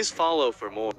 Please follow for more.